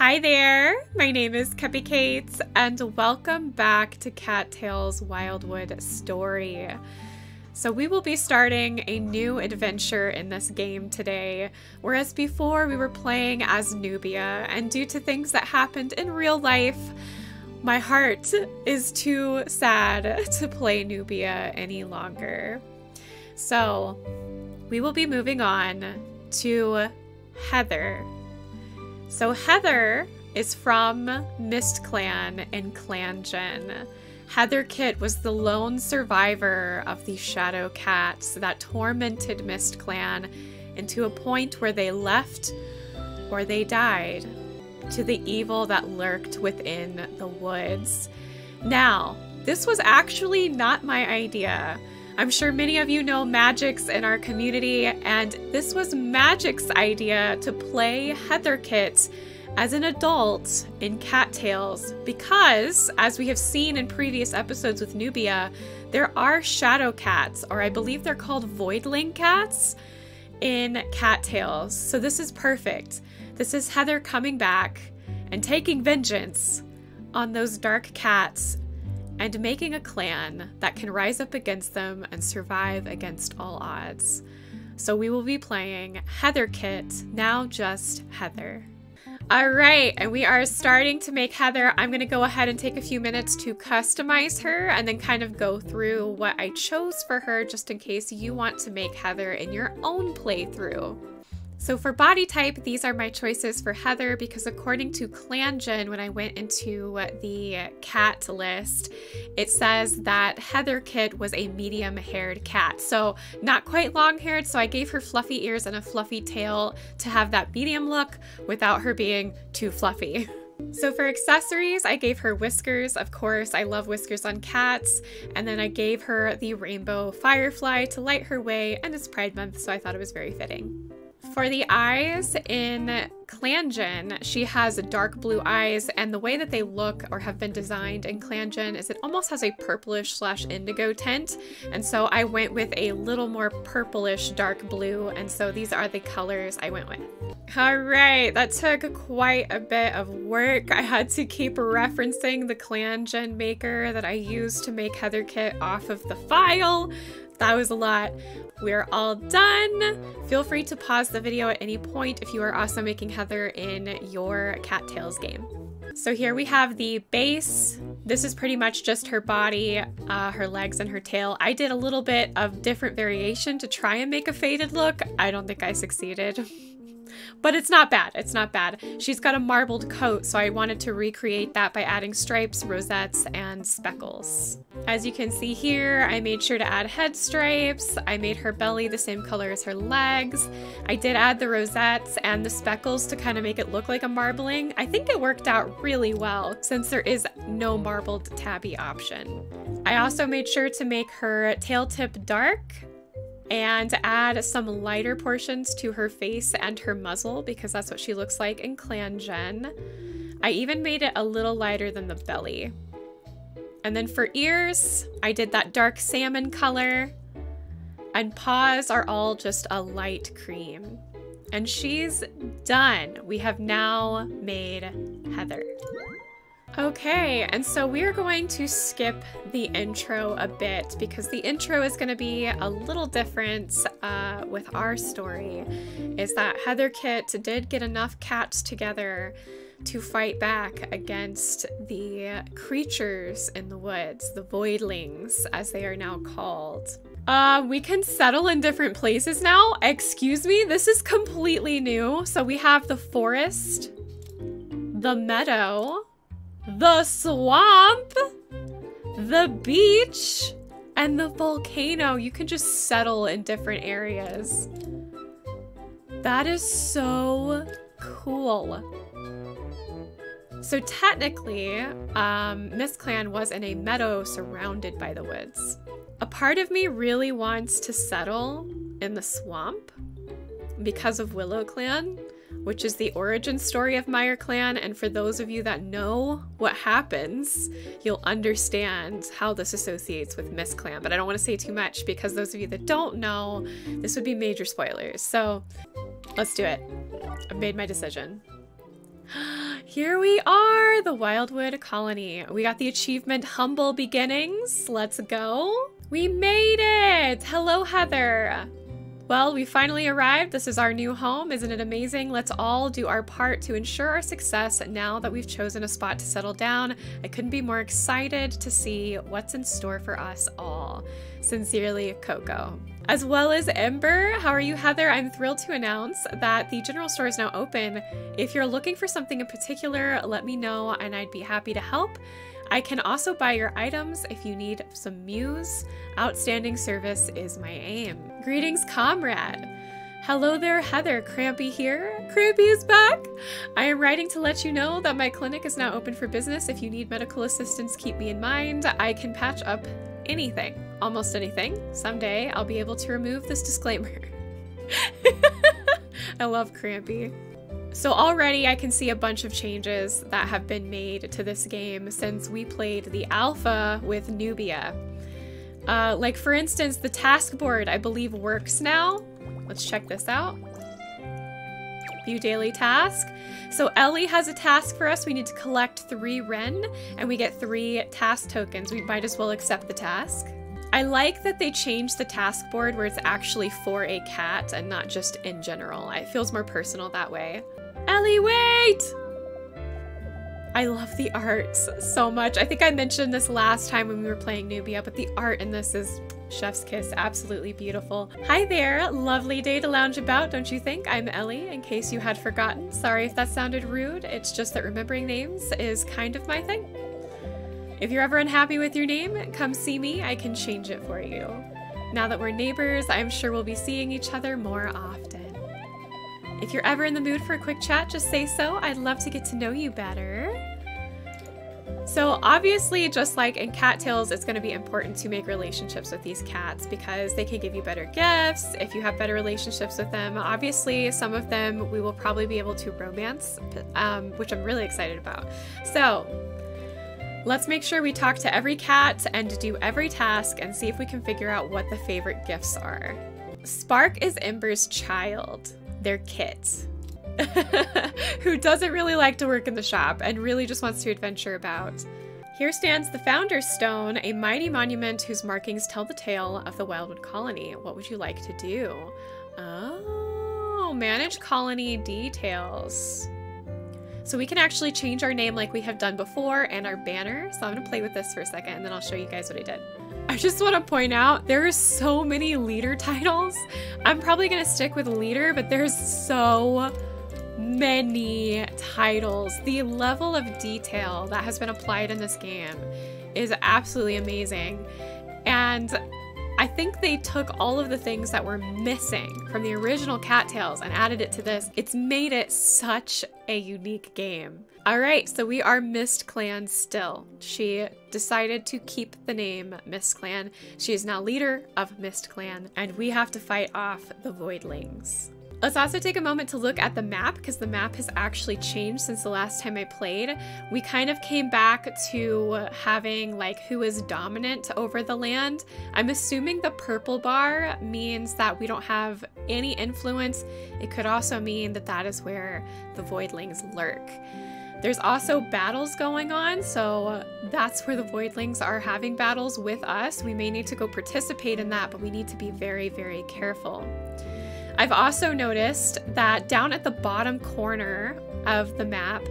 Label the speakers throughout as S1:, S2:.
S1: Hi there, my name is Cupicate, and welcome back to Cattails Wildwood Story. So we will be starting a new adventure in this game today, whereas before we were playing as Nubia, and due to things that happened in real life, my heart is too sad to play Nubia any longer. So we will be moving on to Heather. So Heather is from Mist Clan in Clangen. Heather Kit was the lone survivor of the Shadow Cats that tormented Mist Clan into a point where they left or they died to the evil that lurked within the woods. Now, this was actually not my idea. I'm sure many of you know Magic's in our community, and this was Magic's idea to play Heather Kit as an adult in Cattails because, as we have seen in previous episodes with Nubia, there are shadow cats, or I believe they're called voidling cats, in Cattails. So this is perfect. This is Heather coming back and taking vengeance on those dark cats and making a clan that can rise up against them and survive against all odds. So we will be playing Heather Kit, now just Heather. All right, and we are starting to make Heather. I'm to go ahead and take a few minutes to customize her and then kind of go through what I chose for her just in case you want to make Heather in your own playthrough. So for body type, these are my choices for Heather because according to ClanGen, when I went into the cat list, it says that Heather Kit was a medium haired cat. So not quite long haired, so I gave her fluffy ears and a fluffy tail to have that medium look without her being too fluffy. So for accessories, I gave her whiskers, of course, I love whiskers on cats, and then I gave her the rainbow firefly to light her way, and it's Pride Month, so I thought it was very fitting. For the eyes in ClanGen, she has dark blue eyes, and the way that they look or have been designed in ClanGen is it almost has a purplish slash indigo tint, and so I went with a little more purplish dark blue, and so these are the colors I went with. Alright, that took quite a bit of work. I had to keep referencing the ClanGen maker that I used to make Heather Kit off of the file. That was a lot. We're all done. Feel free to pause the video at any point if you are also making In your Cattails game. So here we have the base. This is pretty much just her body, uh, her legs, and her tail. I did a little bit of different variation to try and make a faded look. I don't think I succeeded. But it's not bad. It's not bad. She's got a marbled coat, so I wanted to recreate that by adding stripes, rosettes, and speckles. As you can see here, I made sure to add head stripes. I made her belly the same color as her legs. I did add the rosettes and the speckles to kind of make it look like a marbling. I think it worked out really well since there is no marbled tabby option. I also made sure to make her tail tip dark and add some lighter portions to her face and her muzzle because that's what she looks like in ClanGen. I even made it a little lighter than the belly. And then for ears, I did that dark salmon color. And paws are all just a light cream. And she's done. We have now made Heather. Okay, and so we're going to skip the intro a bit because the intro is going to be a little different uh, with our story. Is that Heather Kit did get enough cats together to fight back against the creatures in the woods, the voidlings, as they are now called. Uh, we can settle in different places now. Excuse me, this is completely new. So we have the forest, the meadow, the swamp, the beach, and the volcano. You can just settle in different areas. That is so cool. So technically, um, Mist Clan was in a meadow surrounded by the woods. A part of me really wants to settle in the swamp because of Willow Clan, which is the origin story of Meyer Clan. And for those of you that know what happens, you'll understand how this associates with Mist Clan. But I don't want to say too much because those of you that don't know, this would be major spoilers. So let's do it. I've made my decision. Here we are, the Wildwood Colony. We got the achievement Humble Beginnings. Let's go. We made it! Hello, Heather. Well, we finally arrived. This is our new home. Isn't it amazing? Let's all do our part to ensure our success now that we've chosen a spot to settle down. I couldn't be more excited to see what's in store for us all. Sincerely, Coco. As well as Ember. How are you, Heather? I'm thrilled to announce that the general store is now open. If you're looking for something in particular, let me know and I'd be happy to help. I can also buy your items if you need some Muse. Outstanding service is my aim. Greetings, comrade. Hello there, Heather. Crampy here. Crampy is back. I am writing to let you know that my clinic is now open for business. If you need medical assistance, keep me in mind. I can patch up anything, almost anything. Someday I'll be able to remove this disclaimer. I love Crampy. So already I can see a bunch of changes that have been made to this game since we played the alpha with Nubia. Uh, like for instance, the task board I believe works now. Let's check this out. View daily task. So Ellie has a task for us. We need to collect three Wren and we get three task tokens. We might as well accept the task. I like that they changed the task board where it's actually for a cat and not just in general. It feels more personal that way. Ellie, wait! I love the art so much. I think I mentioned this last time when we were playing Nubia, but the art in this is chef's kiss. Absolutely beautiful. Hi there. Lovely day to lounge about, don't you think? I'm Ellie, in case you had forgotten. Sorry if that sounded rude. It's just that remembering names is kind of my thing. If you're ever unhappy with your name, come see me. I can change it for you. Now that we're neighbors, I'm sure we'll be seeing each other more often. If you're ever in the mood for a quick chat, just say so. I'd love to get to know you better. So obviously, just like in cattails, it's going to be important to make relationships with these cats because they can give you better gifts if you have better relationships with them. Obviously, some of them we will probably be able to romance, um, which I'm really excited about. So let's make sure we talk to every cat and do every task and see if we can figure out what the favorite gifts are. Spark is Ember's child their kit. who doesn't really like to work in the shop and really just wants to adventure about. Here stands the Founder's Stone, a mighty monument whose markings tell the tale of the Wildwood Colony. What would you like to do? Oh, manage colony details. So we can actually change our name like we have done before and our banner. So I'm gonna play with this for a second and then I'll show you guys what I did. I just want to point out there are so many leader titles. I'm probably going to stick with leader, but there's so many titles. The level of detail that has been applied in this game is absolutely amazing. And I think they took all of the things that were missing from the original Cattails and added it to this. It's made it such a unique game. All right, so we are Mist Clan still. She decided to keep the name Mist Clan. She is now leader of Mist Clan, and we have to fight off the Voidlings. Let's also take a moment to look at the map because the map has actually changed since the last time I played. We kind of came back to having like who is dominant over the land. I'm assuming the purple bar means that we don't have any influence. It could also mean that that is where the voidlings lurk. There's also battles going on, so that's where the Voidlings are having battles with us. We may need to go participate in that, but we need to be very, very careful. I've also noticed that down at the bottom corner of the map,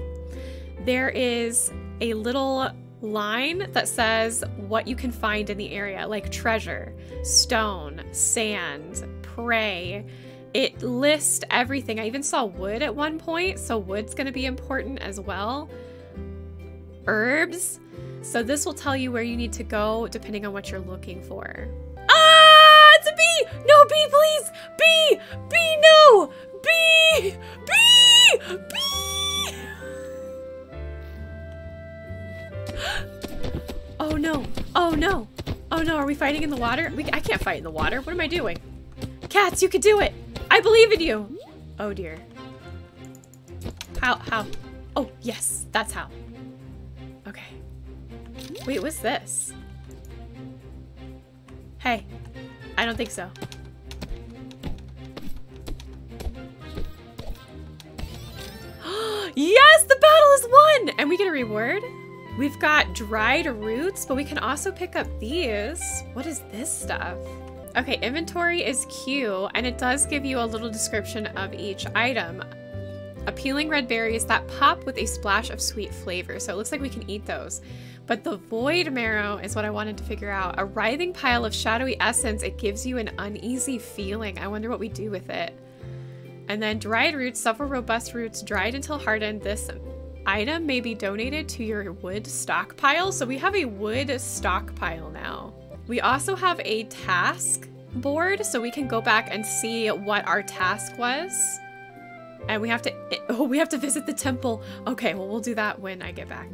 S1: there is a little line that says what you can find in the area, like treasure, stone, sand, prey. It lists everything. I even saw wood at one point, so wood's going to be important as well. Herbs. So this will tell you where you need to go depending on what you're looking for. Bee! No, bee, please! Bee! Bee, no! Bee! Bee! Bee! Oh no. Oh no. Oh no, are we fighting in the water? We, I can't fight in the water. What am I doing? Cats, you can do it! I believe in you! Oh dear. How? How? Oh, yes, that's how. Okay. Wait, what's this? Hey, I don't think so. yes, the battle is won! And we get a reward? We've got dried roots, but we can also pick up these. What is this stuff? Okay, inventory is Q, and it does give you a little description of each item. Appealing red berries that pop with a splash of sweet flavor, so it looks like we can eat those. But the void marrow is what I wanted to figure out. A writhing pile of shadowy essence, it gives you an uneasy feeling. I wonder what we do with it. And then dried roots, several robust roots, dried until hardened. This item may be donated to your wood stockpile. So we have a wood stockpile now. We also have a task board so we can go back and see what our task was. And we have to, oh, we have to visit the temple. Okay, well, we'll do that when I get back.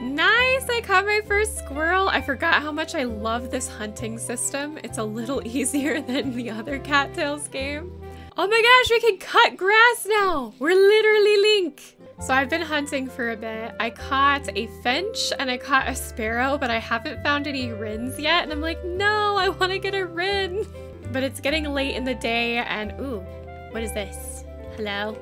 S1: Nice, I caught my first squirrel. I forgot how much I love this hunting system. It's a little easier than the other Cattails game. Oh my gosh, we can cut grass now. We're literally Link. So I've been hunting for a bit. I caught a finch and I caught a sparrow, but I haven't found any wrens yet. And I'm like, no, I want to get a wren. But it's getting late in the day and ooh, what is this? Hello?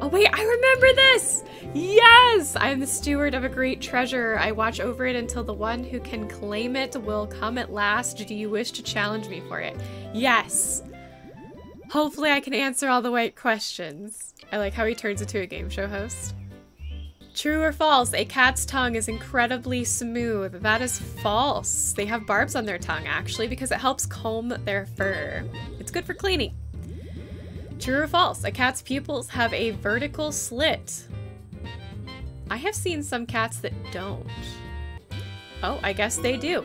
S1: Oh wait, I remember this! Yes! I am the steward of a great treasure. I watch over it until the one who can claim it will come at last. Do you wish to challenge me for it? Yes! Hopefully I can answer all the right questions. I like how he turns into a game show host. True or false? A cat's tongue is incredibly smooth. That is false. They have barbs on their tongue, actually, because it helps comb their fur. It's good for cleaning. True or false? A cat's pupils have a vertical slit. I have seen some cats that don't. Oh, I guess they do.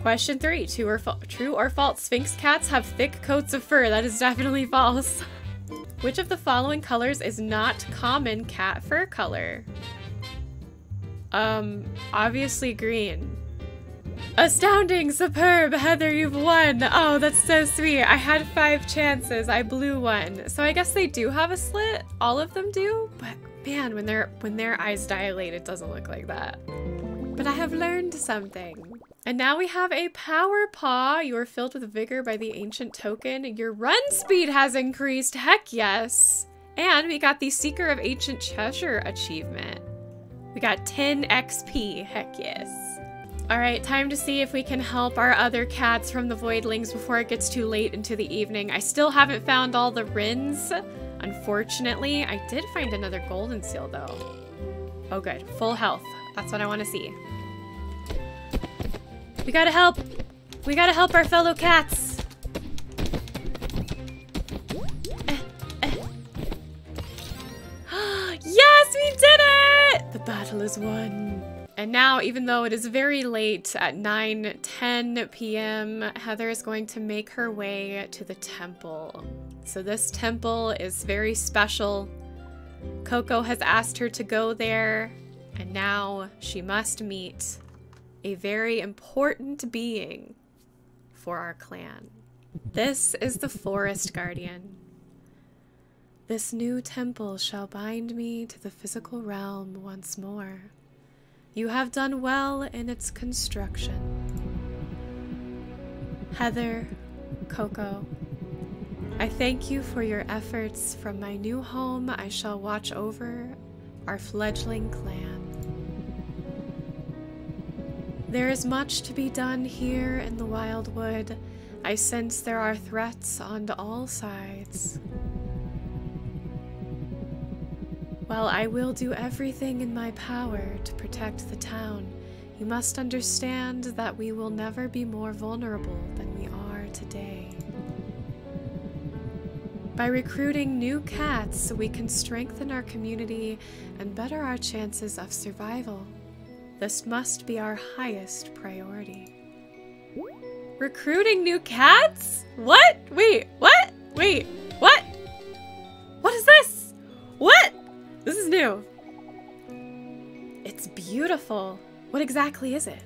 S1: Question three, true or, true or false? Sphynx cats have thick coats of fur. That is definitely false. Which of the following colors is not common cat fur color? Um, obviously green. Astounding, superb, Heather, you've won. Oh, that's so sweet. I had five chances. I blew one. So I guess they do have a slit. All of them do, but man, when their when their eyes dilate, it doesn't look like that. But I have learned something. And now we have a power paw. You are filled with vigor by the ancient token. Your run speed has increased. Heck yes. And we got the Seeker of Ancient Treasure achievement. We got 10 XP. Heck yes. All right, time to see if we can help our other cats from the Voidlings before it gets too late into the evening. I still haven't found all the Wrens, unfortunately. I did find another golden seal though. Oh good, full health. That's what I want to see. We gotta help. We gotta help our fellow cats. Eh, eh. yes, we did it! The battle is won. And now, even though it is very late at 9 10 p.m., Heather is going to make her way to the temple. So, this temple is very special. Coco has asked her to go there, and now she must meet a very important being for our clan. This is the Forest Guardian. This new temple shall bind me to the physical realm once more. You have done well in its construction. Heather, Coco, I thank you for your efforts. From my new home, I shall watch over our fledgling clan. There is much to be done here in the Wildwood. I sense there are threats on all sides. While I will do everything in my power to protect the town, you must understand that we will never be more vulnerable than we are today. By recruiting new cats, we can strengthen our community and better our chances of survival. This must be our highest priority. Recruiting new cats? What? Wait, what? Wait, beautiful. What exactly is it?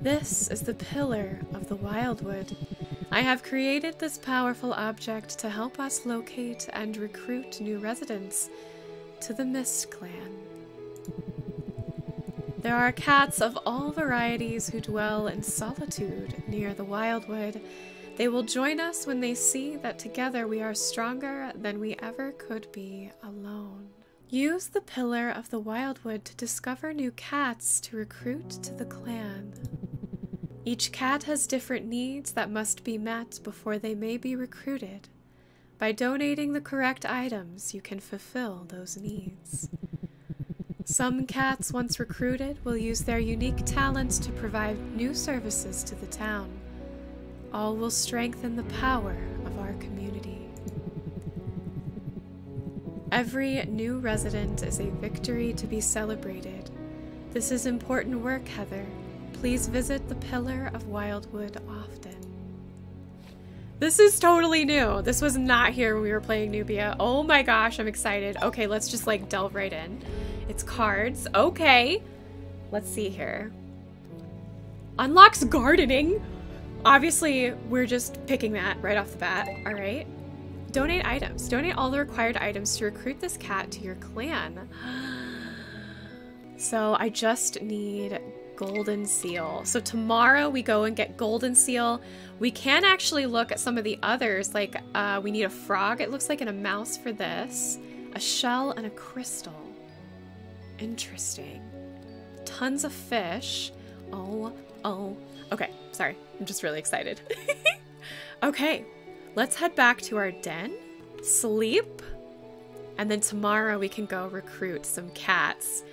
S1: This is the pillar of the Wildwood. I have created this powerful object to help us locate and recruit new residents to the Mist Clan. There are cats of all varieties who dwell in solitude near the wildwood. They will join us when they see that together we are stronger than we ever could be. Use the Pillar of the Wildwood to discover new cats to recruit to the clan. Each cat has different needs that must be met before they may be recruited. By donating the correct items, you can fulfill those needs. Some cats, once recruited, will use their unique talents to provide new services to the town. All will strengthen the power of our community. Every new resident is a victory to be celebrated. This is important work, Heather. Please visit the Pillar of Wildwood often. This is totally new. This was not here when we were playing Nubia. Oh my gosh, I'm excited. Okay, let's just like delve right in. It's cards. Okay. Let's see here. Unlocks gardening. Obviously, we're just picking that right off the bat. All right. Donate items. Donate all the required items to recruit this cat to your clan. So I just need golden seal. So tomorrow we go and get golden seal. We can actually look at some of the others. Like uh, we need a frog, it looks like, and a mouse for this. A shell and a crystal. Interesting. Tons of fish. Oh, oh. Okay, sorry. I'm just really excited. okay, let's head back to our den, sleep, and then tomorrow we can go recruit some cats.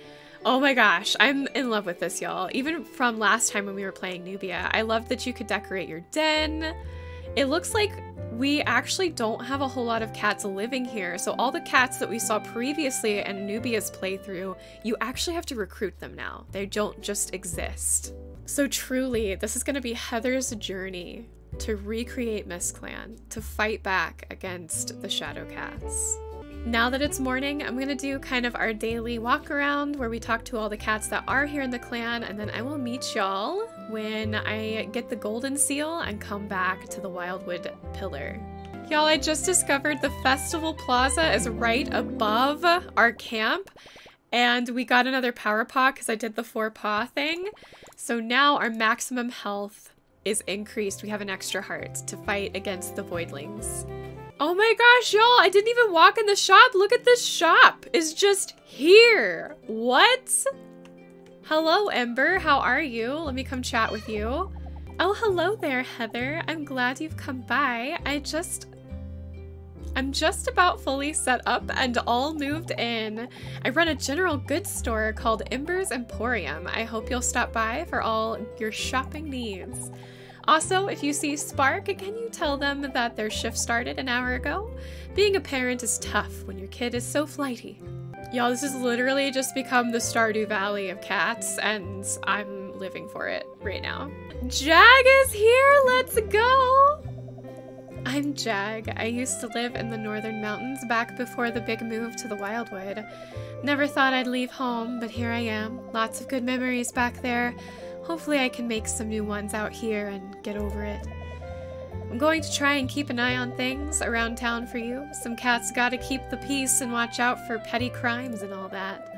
S1: Oh my gosh, I'm in love with this, y'all. Even from last time when we were playing Nubia, I love that you could decorate your den. It looks like we actually don't have a whole lot of cats living here. So all the cats that we saw previously in Nubia's playthrough, you actually have to recruit them now. They don't just exist. So truly, this is going to be Heather's journey to recreate Mistclan, to fight back against the Shadow Cats. Now that it's morning, I'm gonna do kind of our daily walk around where we talk to all the cats that are here in the clan, and then I will meet y'all when I get the golden seal and come back to the Wildwood Pillar. Y'all, I just discovered the Festival Plaza is right above our camp, and we got another power paw because I did the four paw thing. So now our maximum health is increased. We have an extra heart to fight against the voidlings. Oh my gosh, y'all, I didn't even walk in the shop. Look at this shop. It's just here. What? Hello, Ember. How are you? Let me come chat with you. Oh, hello there, Heather. I'm glad you've come by. I just... I'm just about fully set up and all moved in. I run a general goods store called Ember's Emporium. I hope you'll stop by for all your shopping needs. Also, if you see Spark, can you tell them that their shift started an hour ago? Being a parent is tough when your kid is so flighty. Y'all, this has literally just become the Stardew Valley of cats, and I'm living for it right now. Jag is here! Let's go! I'm Jag. I used to live in the northern mountains back before the big move to the Wildwood. Never thought I'd leave home, but here I am. Lots of good memories back there. Hopefully I can make some new ones out here and get over it. I'm going to try and keep an eye on things around town for you. Some cats gotta keep the peace and watch out for petty crimes and all that.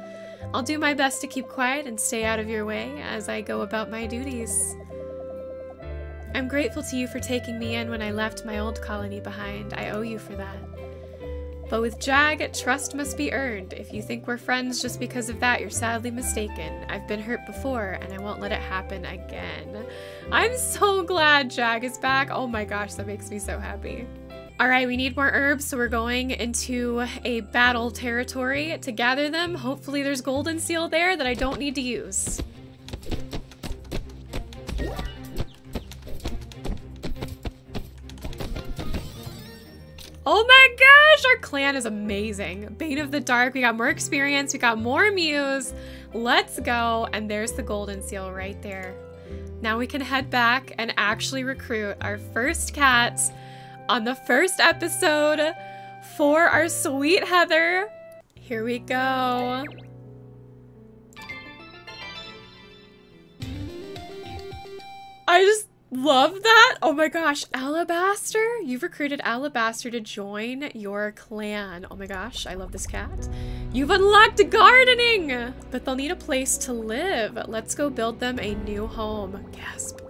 S1: I'll do my best to keep quiet and stay out of your way as I go about my duties. I'm grateful to you for taking me in when I left my old colony behind. I owe you for that. But with Jag, trust must be earned. If you think we're friends just because of that, you're sadly mistaken. I've been hurt before, and I won't let it happen again. I'm so glad Jag is back. Oh my gosh, that makes me so happy. All right, we need more herbs, so we're going into a battle territory to gather them. Hopefully there's golden seal there that I don't need to use. Oh my gosh, our clan is amazing. Bane of the Dark, we got more experience, we got more Muse. Let's go. And there's the golden seal right there. Now we can head back and actually recruit our first cats on the first episode for our sweet Heather. Here we go. I just Love that. Oh my gosh. Alabaster. You've recruited Alabaster to join your clan. Oh my gosh. I love this cat. You've unlocked gardening, but they'll need a place to live. Let's go build them a new home. Gasp.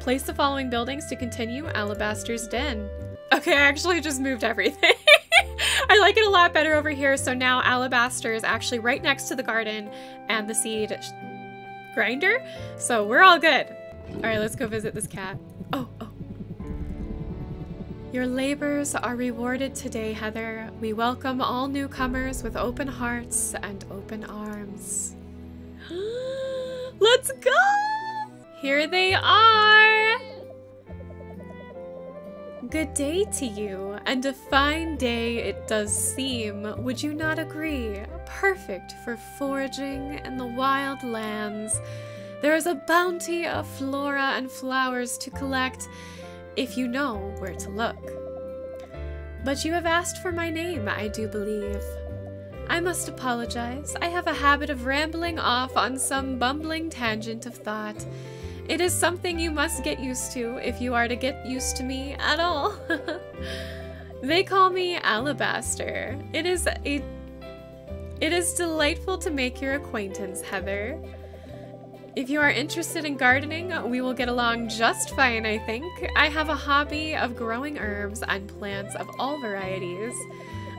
S1: Place the following buildings to continue Alabaster's den. Okay, I actually just moved everything. I like it a lot better over here. So now Alabaster is actually right next to the garden and the seed grinder. So we're all good. All right, let's go visit this cat. Oh, oh. Your labors are rewarded today, Heather. We welcome all newcomers with open hearts and open arms. Let's go! Here they are! Good day to you, and a fine day it does seem, would you not agree? Perfect for foraging in the wild lands. There is a bounty of flora and flowers to collect if you know where to look. But you have asked for my name, I do believe. I must apologize. I have a habit of rambling off on some bumbling tangent of thought. It is something you must get used to if you are to get used to me at all. they call me Alabaster. It is a it is delightful to make your acquaintance, Heather. If you are interested in gardening, we will get along just fine, I think. I have a hobby of growing herbs and plants of all varieties.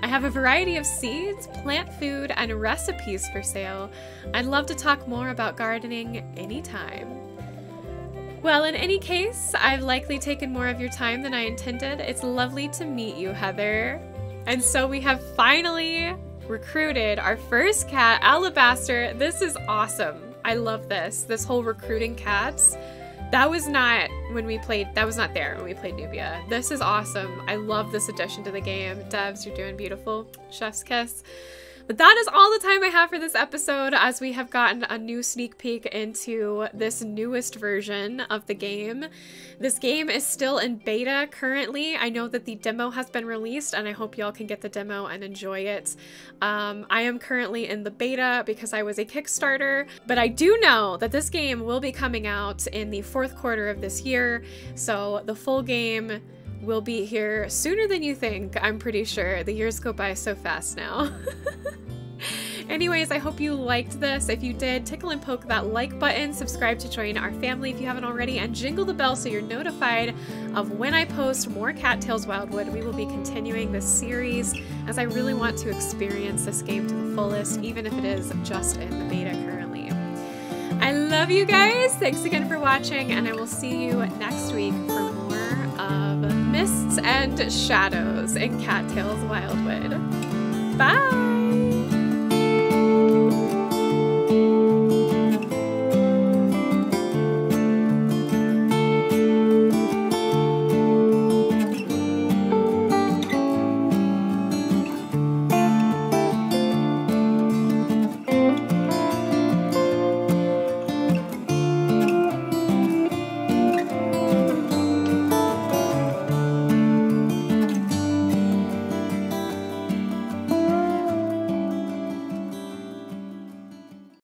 S1: I have a variety of seeds, plant food, and recipes for sale. I'd love to talk more about gardening anytime. Well, in any case, I've likely taken more of your time than I intended. It's lovely to meet you, Heather. And so we have finally recruited our first cat, Alabaster. This is awesome. I love this. This whole recruiting cats. That was not when we played, that was not there when we played Nubia. This is awesome. I love this addition to the game. Devs, you're doing beautiful. Chef's kiss. But that is all the time I have for this episode as we have gotten a new sneak peek into this newest version of the game. This game is still in beta currently. I know that the demo has been released and I hope y'all can get the demo and enjoy it. Um, I am currently in the beta because I was a Kickstarter, but I do know that this game will be coming out in the fourth quarter of this year. So the full game will be here sooner than you think, I'm pretty sure. The years go by so fast now. Anyways, I hope you liked this. If you did, tickle and poke that like button, subscribe to join our family if you haven't already, and jingle the bell so you're notified of when I post more Cattails Wildwood. We will be continuing this series as I really want to experience this game to the fullest, even if it is just in the beta currently. I love you guys. Thanks again for watching, and I will see you next week Mists and Shadows in Cattails Wildwood. Bye!